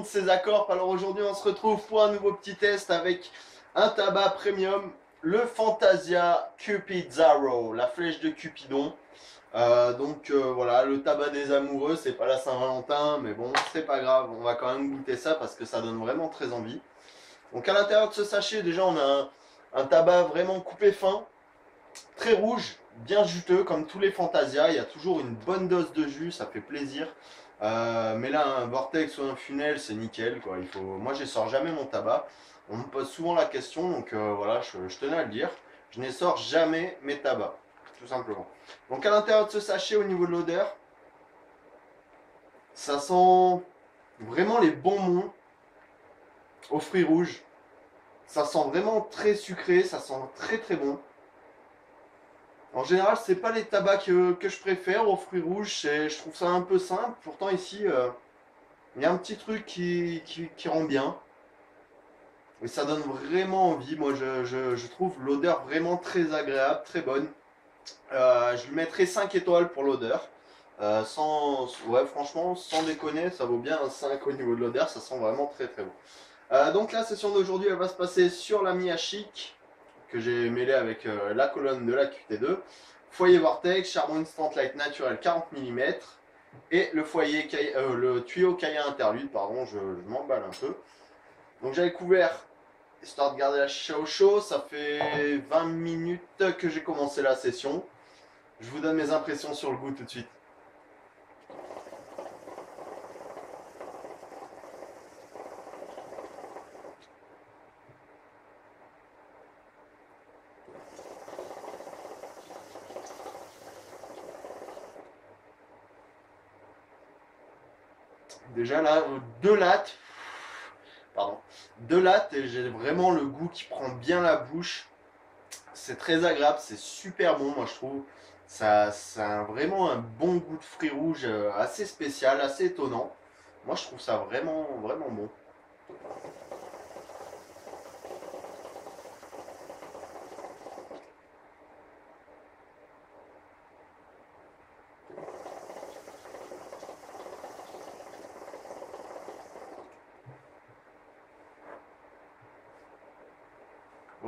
monde, c'est Zacorp. Alors aujourd'hui, on se retrouve pour un nouveau petit test avec un tabac premium, le Fantasia Cupid Zaro, la flèche de Cupidon. Euh, donc euh, voilà, le tabac des amoureux, c'est pas la Saint-Valentin, mais bon, c'est pas grave, on va quand même goûter ça parce que ça donne vraiment très envie. Donc à l'intérieur de ce sachet, déjà, on a un, tabac vraiment coupé fin, très rouge, bien juteux, comme tous les Fantasia. Il y a toujours une bonne dose de jus, ça fait plaisir. Euh, mais là, un vortex ou un funnel, c'est nickel. Quoi. Il faut... Moi, je sors jamais mon tabac. On me pose souvent la question, donc euh, voilà, je, tenais à le dire. Je ne sors jamais mes tabacs, tout simplement. Donc à l'intérieur de ce sachet, au niveau de l'odeur, ça sent vraiment les bonbons aux fruits rouges. Ça sent vraiment très sucré, ça sent très très bon. En général, c'est pas les tabacs que, je préfère aux fruits rouges. Je trouve ça un peu simple. Pourtant, ici, euh, il y a un petit truc qui, rend bien. Et ça donne vraiment envie. Moi, je, trouve l'odeur vraiment très agréable, très bonne. Euh, je lui mettrai 5 étoiles pour l'odeur. Euh, sans, ouais, franchement, sans déconner, ça vaut bien un 5 au niveau de l'odeur. Ça sent vraiment très très bon. donc la session d'aujourd'hui, elle va se passer sur la Mia Chic que j'ai mêlé avec euh, la colonne de la QT2, foyer Vortex, charbon instant light naturel 40 mm, et le foyer euh, le tuyau Kaya interlude, pardon, je, m'emballe un peu. Donc j'avais couvert, histoire de garder la chicha au chaud, ça fait 20 minutes que j'ai commencé la session. Je vous donne mes impressions sur le goût tout de suite. Déjà là, deux lattes. Pardon. Deux lattes et j'ai vraiment le goût qui prend bien la bouche. C'est très agréable, c'est super bon moi je trouve. Ça, ça a vraiment un bon goût de fruits rouges euh, assez spécial, assez étonnant. Moi je trouve ça vraiment, vraiment bon.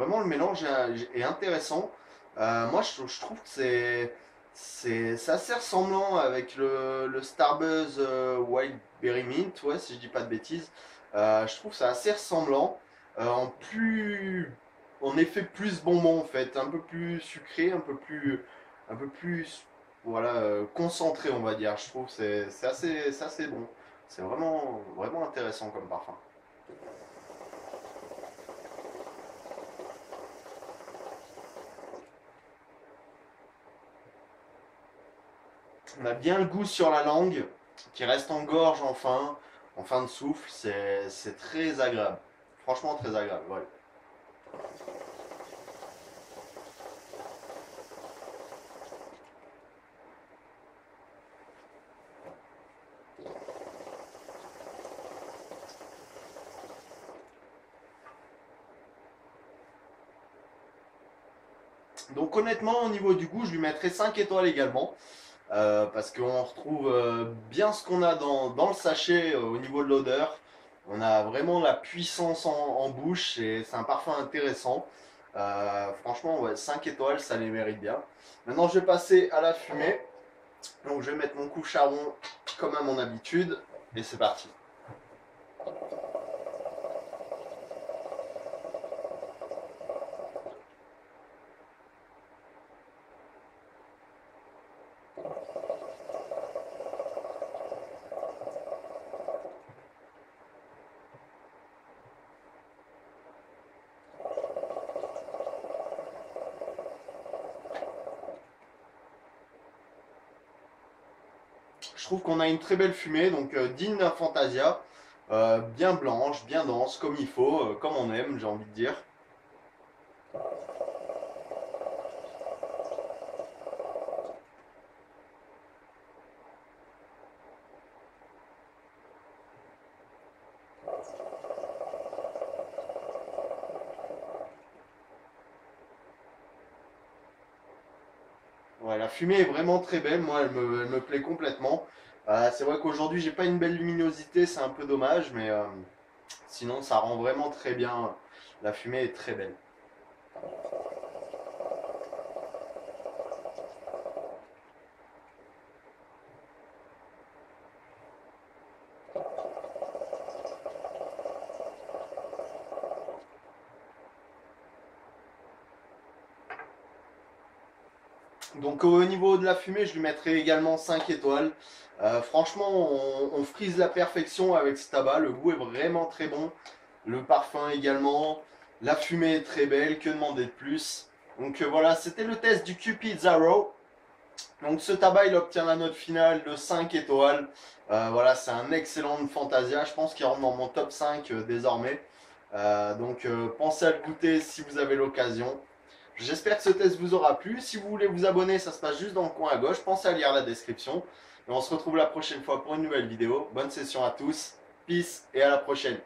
Vraiment, le mélange est intéressant. Euh, moi, je, trouve que c'est c'est assez ressemblant avec le, le Starbuzz euh, White Berry Mint, ouais, si je dis pas de bêtises. Euh, je trouve ça assez ressemblant. en plus, en effet, plus bonbon en fait, un peu plus sucré, un peu plus, un peu plus, voilà, concentré, on va dire. Je trouve c'est assez, assez bon. C'est vraiment, vraiment intéressant comme parfum. On a bien le goût sur la langue, qui reste en gorge enfin, en fin de souffle. C'est très agréable. Franchement très agréable, Donc honnêtement, au niveau du goût, je lui mettrais 5 étoiles également. Euh, parce qu'on retrouve euh, bien ce qu'on a dans, le sachet euh, au niveau de l'odeur. On a vraiment la puissance en, bouche et c'est un parfum intéressant. franchement, 5 étoiles, ça les mérite bien. Maintenant, je vais passer à la fumée. Donc, je vais mettre mon coup charbon comme à mon habitude et c'est parti. Je trouve qu'on a une très belle fumée, donc euh, digne Fantasia. Euh, bien blanche, bien dense, comme il faut, euh, comme on aime, j'ai envie de dire. La fumée est vraiment très belle, moi elle me, plaît complètement. Euh, c'est vrai qu'aujourd'hui j'ai pas une belle luminosité, c'est un peu dommage, mais euh, sinon ça rend vraiment très bien. La fumée est très belle. Donc au niveau de la fumée, je lui mettrai également 5 étoiles. Euh, franchement, on, frise la perfection avec ce tabac. Le goût est vraiment très bon. Le parfum également. La fumée est très belle. Que demander de plus? Donc euh, voilà, c'était le test du Cupid Zero. Donc ce tabac, il obtient la note finale de 5 étoiles. Euh, voilà, c'est un excellent Fantasia. Je pense qu'il rentre dans mon top 5 désormais. donc pensez à le goûter si vous avez l'occasion. J'espère que ce test vous aura plu. Si vous voulez vous abonner, ça se passe juste dans le coin à gauche. Pensez à lire la description. Et on se retrouve la prochaine fois pour une nouvelle vidéo. Bonne session à tous. Peace et à la prochaine.